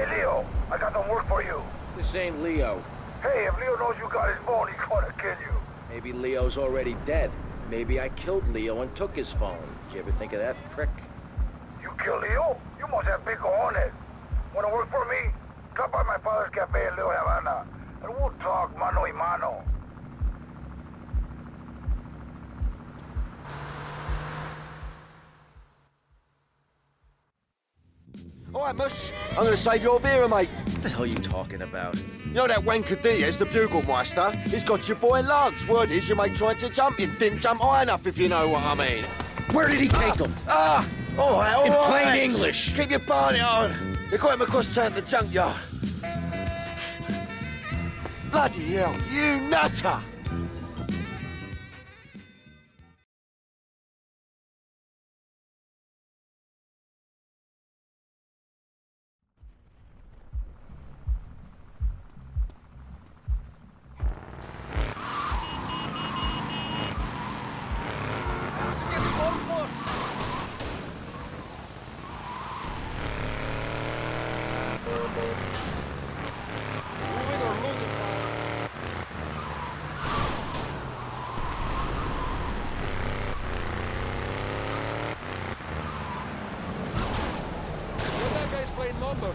Hey, Leo, I got some work for you. This ain't Leo. Hey, if Leo knows you got his phone, he's gonna kill you. Maybe Leo's already dead. Maybe I killed Leo and took his phone. Did you ever think of that, prick? You kill Leo? You must have big cojones. Wanna work for me? Come by my father's cafe in Little Havana, and we'll talk mano y mano. All right, Mus. I'm going to save your Vera, mate. What the hell are you talking about? You know that wanker Diaz, the bugle meister? He's got your boy Lance. Word is your mate tried to jump him. Didn't jump high enough, if you know what I mean. Where did he take him? Ah! All right, all In right. plain. English. Keep your barnet on. They got him across town to the junkyard. Bloody hell, you nutter! What that guy's playing number?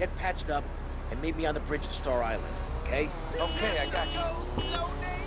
Get patched up, and meet me on the bridge to Star Island, okay? Okay, I got you.